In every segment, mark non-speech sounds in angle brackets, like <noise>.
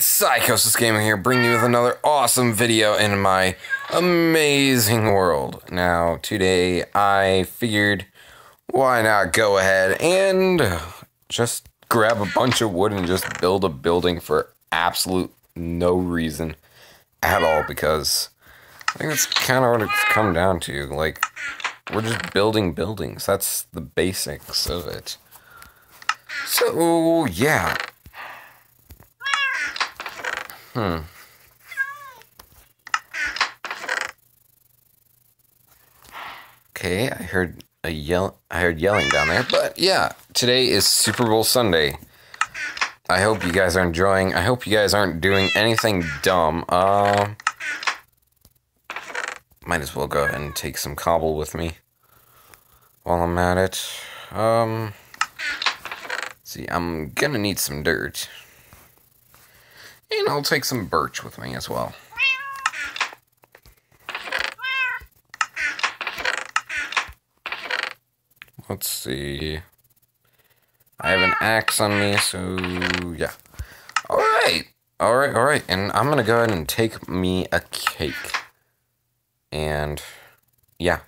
It's Psychosis Gaming here, bringing you with another awesome video in my amazing world. Now, today I figured, why not go ahead and just grab a bunch of wood and just build a building for absolute no reason at all, because I think that's kind of what it's come down to. Like, we're just building buildings. That's the basics of it. So, yeah. Hmm. Okay, I heard a yell. I heard yelling down there, but yeah, today is Super Bowl Sunday. I hope you guys are enjoying. I hope you guys aren't doing anything dumb. Uh, might as well go ahead and take some cobble with me while I'm at it. Um, see, I'm gonna need some dirt. And I'll take some birch with me as well. Let's see. I have an axe on me, so yeah. Alright. Alright, alright. And I'm gonna go ahead and take me a cake. And yeah.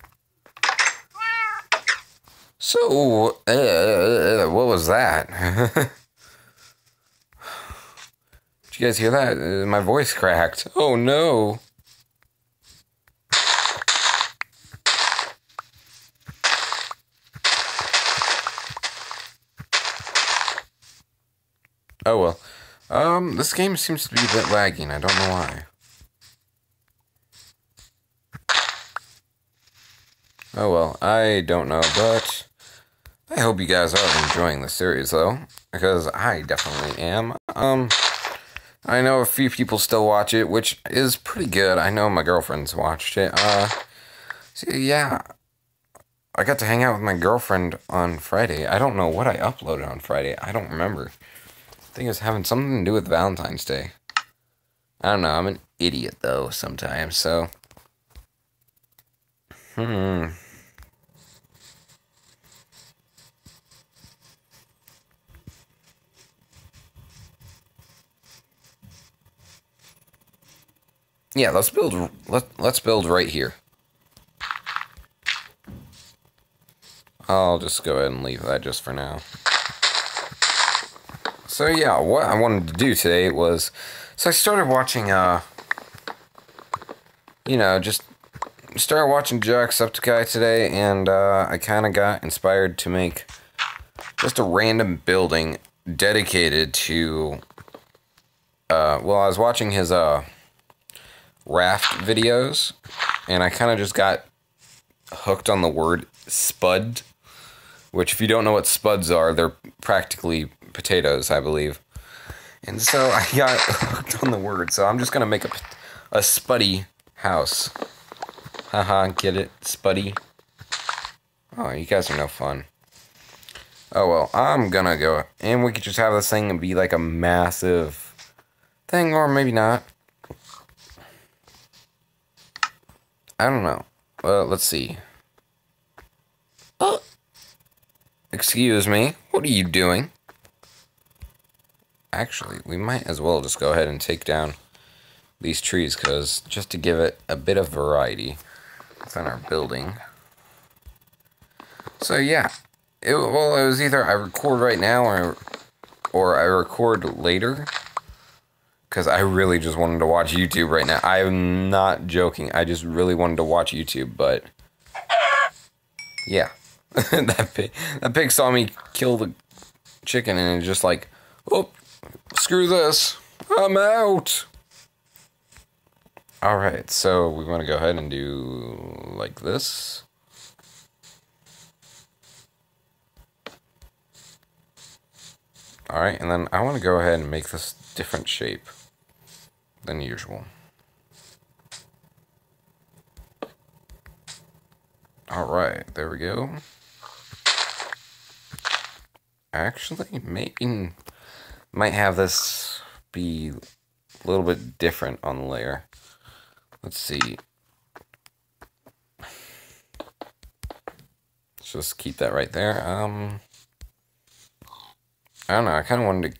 So, uh, what was that? <laughs> Did you guys hear that? Uh, my voice cracked. Oh no. Oh well. Um, this game seems to be a bit lagging. I don't know why. Oh well, I don't know, but I hope you guys are enjoying the series though, because I definitely am. Um, I know a few people still watch it, which is pretty good. I know my girlfriend's watched it. Uh, yeah, I got to hang out with my girlfriend on Friday. I don't know what I uploaded on Friday. I don't remember. I think it was having something to do with Valentine's Day. I don't know. I'm an idiot though sometimes. So, hmm. Yeah, let's build. Let Let's build right here. I'll just go ahead and leave that just for now. So yeah, what I wanted to do today was, so I started watching, uh, you know, just started watching Jacksepticeye today, and uh, I kind of got inspired to make just a random building dedicated to. Uh, well, I was watching his uh raft videos, and I kind of just got hooked on the word spud, which, if you don't know what spuds are, they're practically potatoes, I believe. And so <laughs> I got hooked on the word, so I'm just gonna make a, a spuddy house. Haha, get it? Spuddy. Oh, you guys are no fun. Oh well, I'm gonna go, and we could just have this thing and be like a massive thing, or maybe not. I don't know. Well, let's see. Oh. Excuse me. What are you doing? Actually, we might as well just go ahead and take down these trees, because just to give it a bit of variety within our building. So yeah, it, well, it was either I record right now or or I record later because I really just wanted to watch YouTube right now. I'm not joking. I just really wanted to watch YouTube, but yeah, <laughs> that pig, that pig saw me kill the chicken and it's just like, oh, screw this, I'm out. All right, so we want to go ahead and do like this. All right, and then I want to go ahead and make this different shape than usual. All right, there we go. Actually, maybe might have this be a little bit different on the layer. Let's see. Let's just keep that right there. Um, I don't know. I kind of wanted to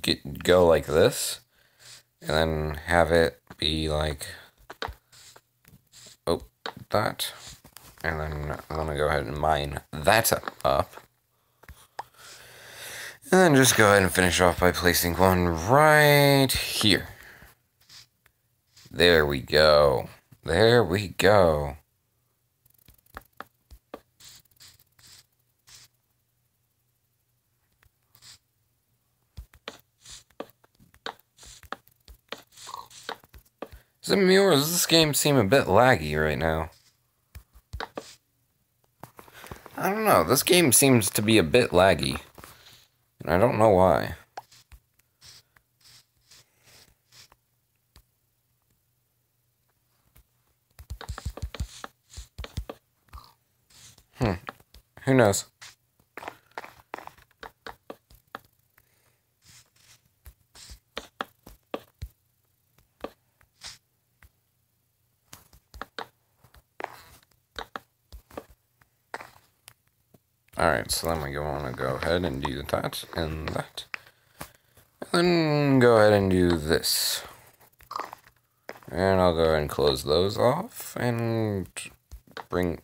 get go like this and then have it be like, oh, that. And then I'm to go ahead and mine that up. And then just go ahead and finish off by placing one right here. There we go. There we go. Does this game seem a bit laggy right now? I don't know. This game seems to be a bit laggy. And I don't know why. Hmm. Who knows? Alright, so then we go on to go ahead and do that and that. And then go ahead and do this. And I'll go ahead and close those off and bring...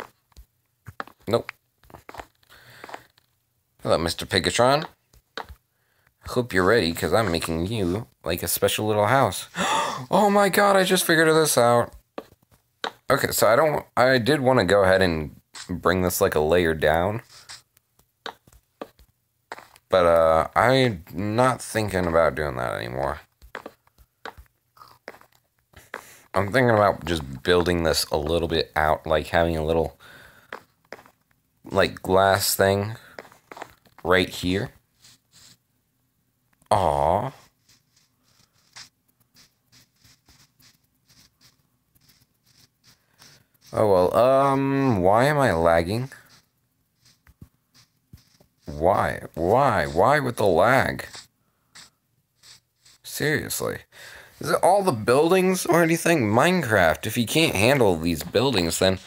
Nope. Hello, Mr. Pigatron. Hope you're ready, because I'm making you like a special little house. <gasps> oh my god, I just figured this out. Okay, so I don't... I did want to go ahead and bring this like a layer down. But uh, I'm not thinking about doing that anymore. I'm thinking about just building this a little bit out, like having a little like glass thing right here. Aww. Oh well, um, why am I lagging? Why? Why? Why with the lag? Seriously. Is it all the buildings or anything? Minecraft, if you can't handle these buildings, then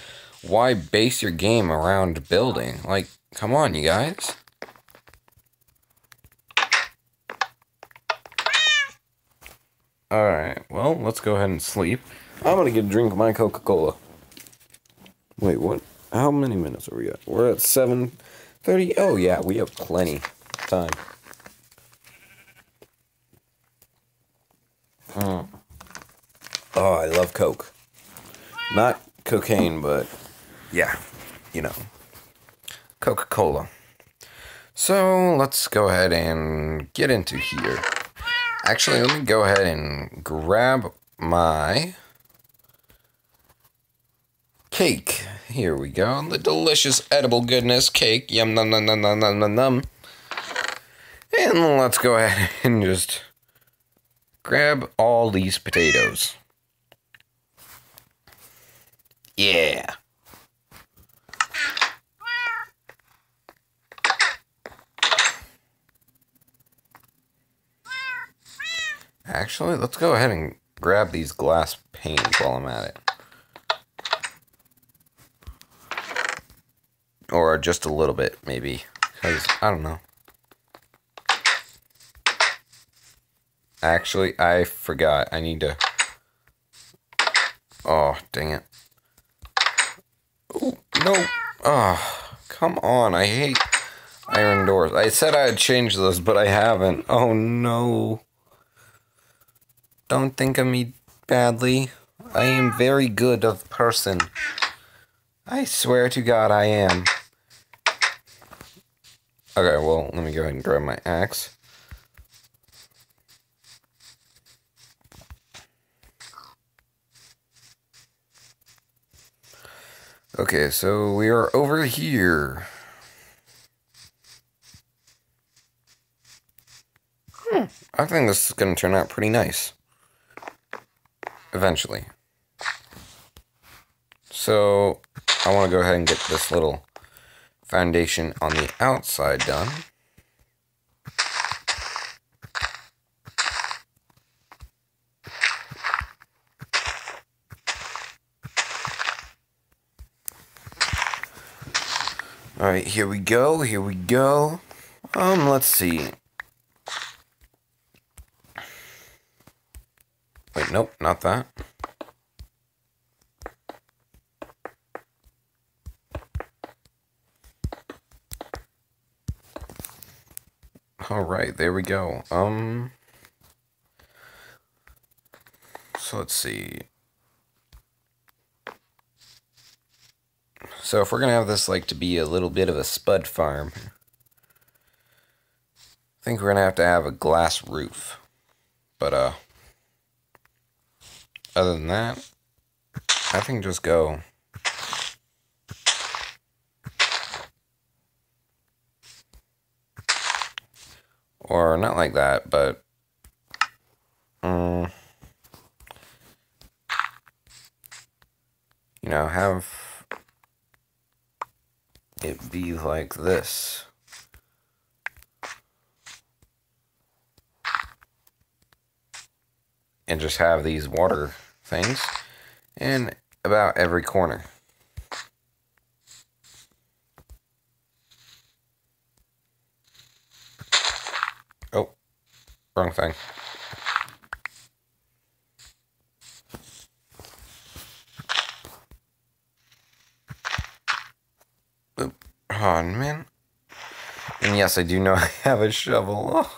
why base your game around building? Like, come on, you guys. Alright, well, let's go ahead and sleep. I'm gonna get a drink of my Coca-Cola. Wait, what? How many minutes are we at? We're at 7... 30? Oh, yeah, we have plenty of time. Mm. Oh, I love Coke. Not cocaine, but yeah, you know, Coca Cola. So let's go ahead and get into here. Actually, let me go ahead and grab my cake. Here we go. The delicious edible goodness cake. Yum num num num num num num. And let's go ahead <laughs> and just grab all these potatoes. Yeah. Actually, let's go ahead and grab these glass panes while I'm at it. Or just a little bit, maybe. Because, I don't know. Actually, I forgot. I need to... Oh, dang it. Oh, no. Oh, come on. I hate iron doors. I said I'd change those, but I haven't. Oh, no. Don't think of me badly. I am very good of person. I swear to God I am. Okay, well, let me go ahead and grab my axe. Okay, so we are over here. Hmm, I think this is going to turn out pretty nice. Eventually. So, I want to go ahead and get this little foundation on the outside done. Alright, here we go, here we go. Um, let's see. Wait, nope, not that. All right, there we go. Um, so let's see. So if we're gonna have this like to be a little bit of a spud farm, I think we're gonna have to have a glass roof. But uh, other than that, I think just go. Or not like that, but um, you know, have it be like this. And just have these water things in about every corner. Oh, wrong thing. Oh, man. And yes, I do know <laughs> I have a shovel. <laughs>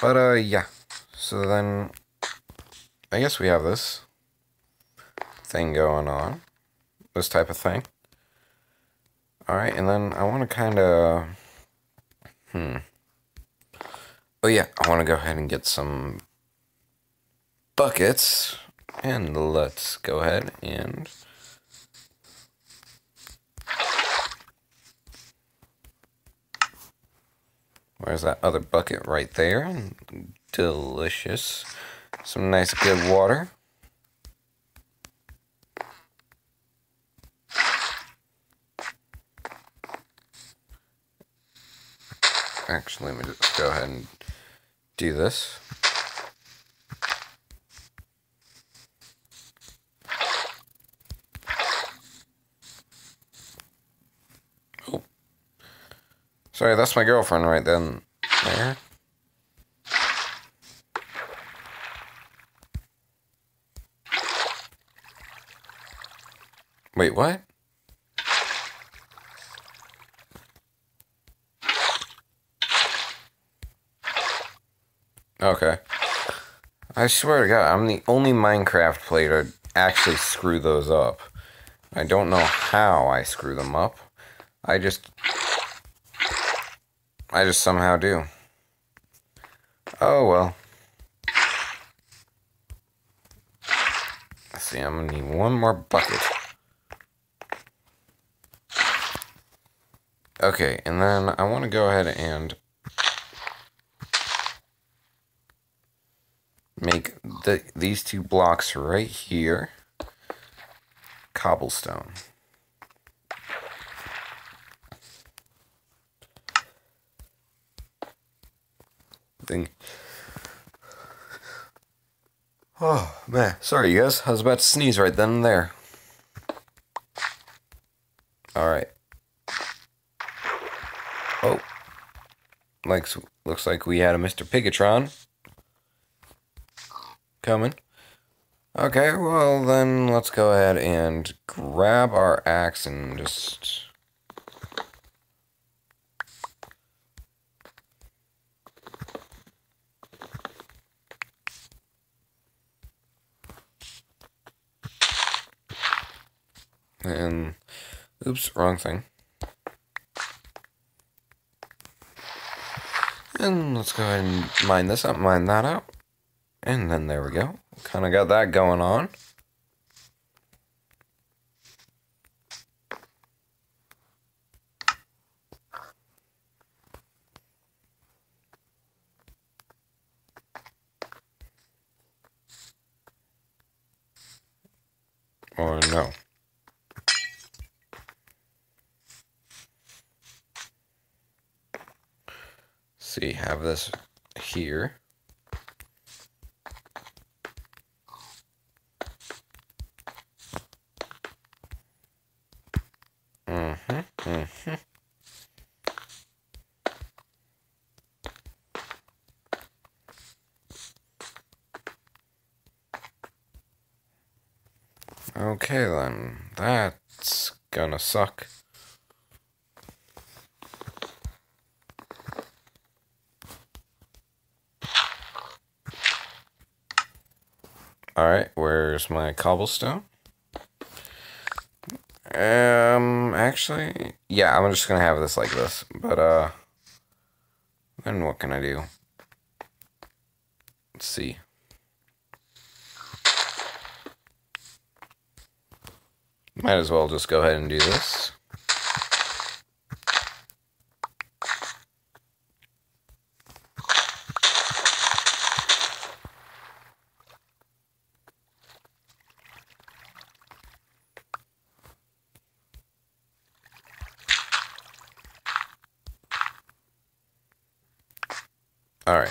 But, uh, yeah. So then, I guess we have this thing going on. This type of thing. Alright, and then I want to kind of... Hmm. Oh yeah, I want to go ahead and get some buckets. And let's go ahead and... Where's that other bucket right there? Delicious. Some nice good water. Actually, let me just go ahead and do this. Oh. Sorry, that's my girlfriend right then. There. Wait, what? Okay. I swear to God, I'm the only Minecraft player to actually screw those up. I don't know how I screw them up. I just... I just somehow do. Oh, well. Let's see, I'm gonna need one more bucket. Okay, and then I want to go ahead and make the, these two blocks right here cobblestone. Thing. Oh man, sorry you guys. I was about to sneeze right then and there. All right. Oh, like looks like we had a Mr. Pigatron coming. Okay, well then let's go ahead and grab our axe and just... And, oops, wrong thing. And let's go ahead and mine this up, mine that out. And then there we go. Kind of got that going on. Or no. See, have this here. Okay then, that's gonna suck. Alright, where's my cobblestone? Um, actually, yeah, I'm just gonna have this like this, but, uh, then what can I do? Let's see. Might as well just go ahead and do this. Alright.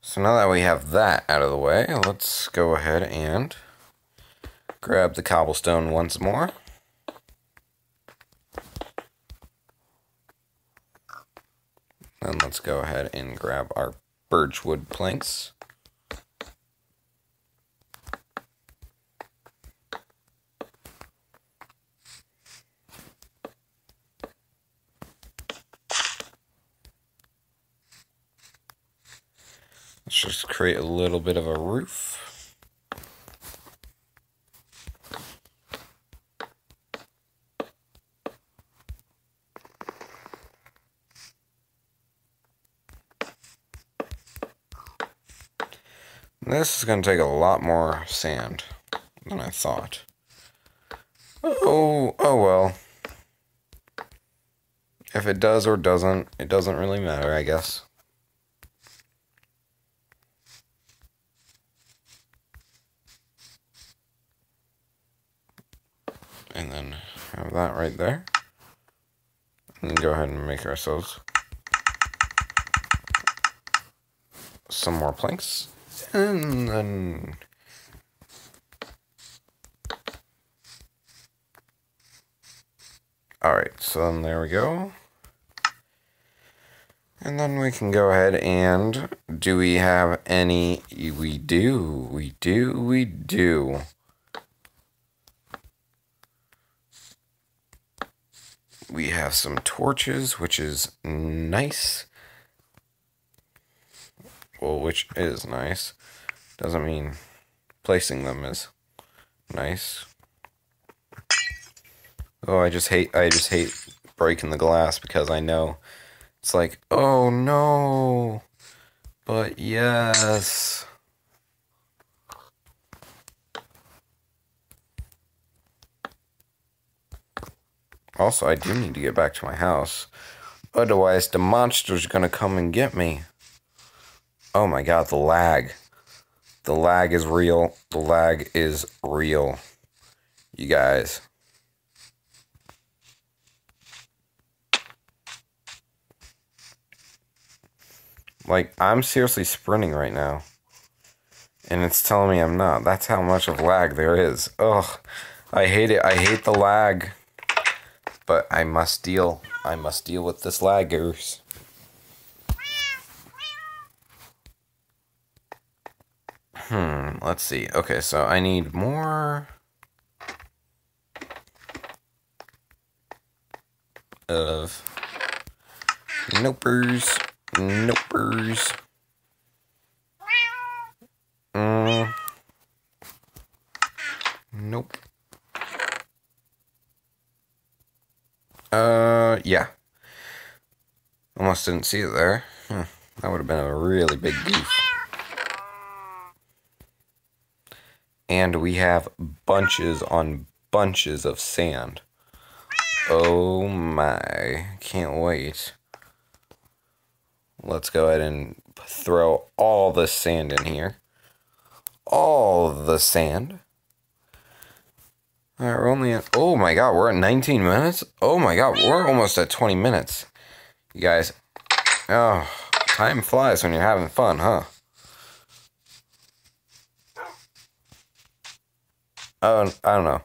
So now that we have that out of the way, let's go ahead and grab the cobblestone once more. And let's go ahead and grab our birchwood planks. Let's just create a little bit of a roof. This is going to take a lot more sand than I thought. Oh, oh well. If it does or doesn't, it doesn't really matter, I guess. And then have that right there. And go ahead and make ourselves some more planks. And then Alright, so then there we go. And then we can go ahead and do we have any we do, we do, we do. We have some torches, which is nice. Well, which is nice. Doesn't mean placing them is nice. Oh, I just hate I just hate breaking the glass because I know it's like, oh no. But yes. Also, I do need to get back to my house. Otherwise, the monster's gonna come and get me. Oh my god, the lag. The lag is real. The lag is real. You guys. Like, I'm seriously sprinting right now. And it's telling me I'm not. That's how much of lag there is. Ugh. I hate it. I hate the lag. But I must deal. I must deal with this laggers. Hmm, let's see. Okay, so I need more of nopers. Nopers. Mm. Nope. Uh, yeah. Almost didn't see it there. Huh. That would have been a really big goof. And we have bunches on bunches of sand. Oh my. Can't wait. Let's go ahead and throw all the sand in here. All the sand. We're only at, oh my god, we're at 19 minutes? Oh my god, we're almost at 20 minutes. You guys, oh, time flies when you're having fun, huh? Oh, I don't know.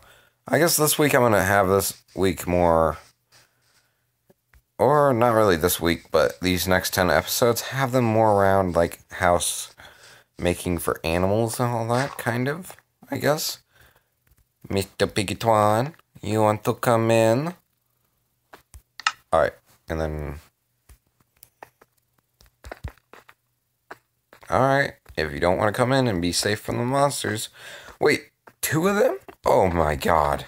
I guess this week I'm going to have this week more or not really this week, but these next 10 episodes have them more around like house making for animals and all that, kind of, I guess. Mr. Piggy you want to come in? Alright, and then... Alright, if you don't want to come in and be safe from the monsters... Wait, two of them? Oh my god.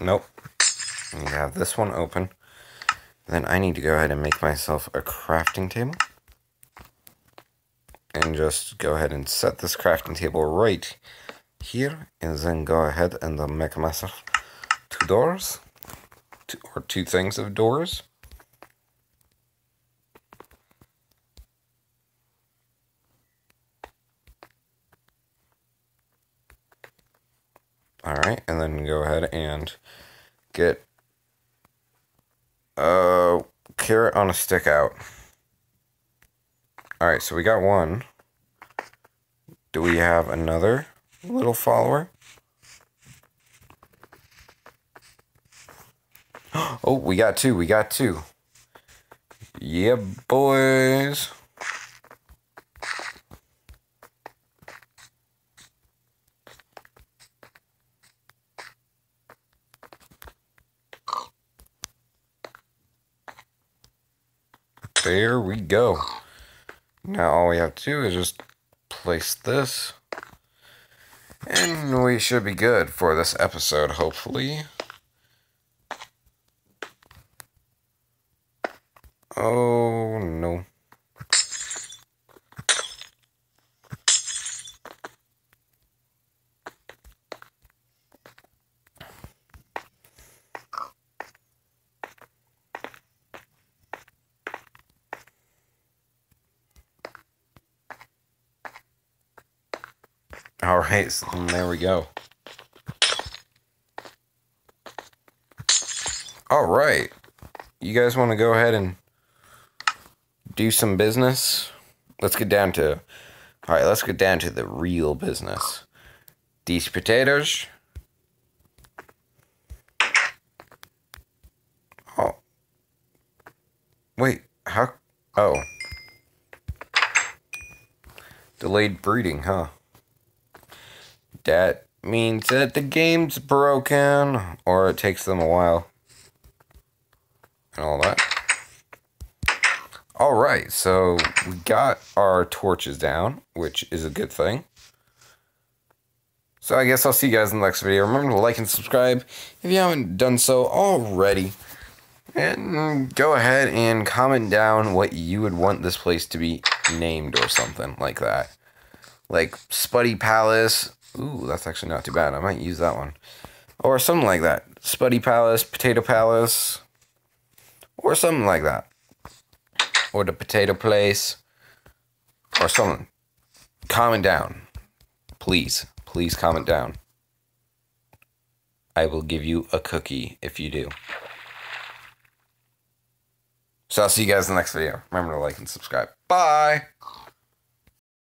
Nope. You have this one open. Then I need to go ahead and make myself a crafting table. And just go ahead and set this crafting table right here. And then go ahead and make myself two doors. Two, or two things of doors. Alright, and then go ahead and get a carrot on a stick out. Alright, so we got one. Do we have another little follower? <gasps> Oh, we got two. We got two. Yeah, boys. There we go. Now all we have to do is just place this. And we should be good for this episode, hopefully. Oh, no. All right, so there we go. All right. You guys want to go ahead and do some business? Let's get down to All right, let's get down to the real business. These potatoes Oh. Wait, how Oh. Delayed breeding, huh? That means that the game's broken or it takes them a while and all that. All right, so we got our torches down, which is a good thing. So I guess I'll see you guys in the next video. Remember to like and subscribe if you haven't done so already. And go ahead and comment down what you would want this place to be named or something like that. Like Spuddy Palace, Ooh, that's actually not too bad. I might use that one. Or something like that. Spuddy Palace, Potato Palace, or something like that. Or the Potato Place, or something. Comment down. Please, please comment down. I will give you a cookie if you do. So I'll see you guys in the next video. Remember to like and subscribe. Bye!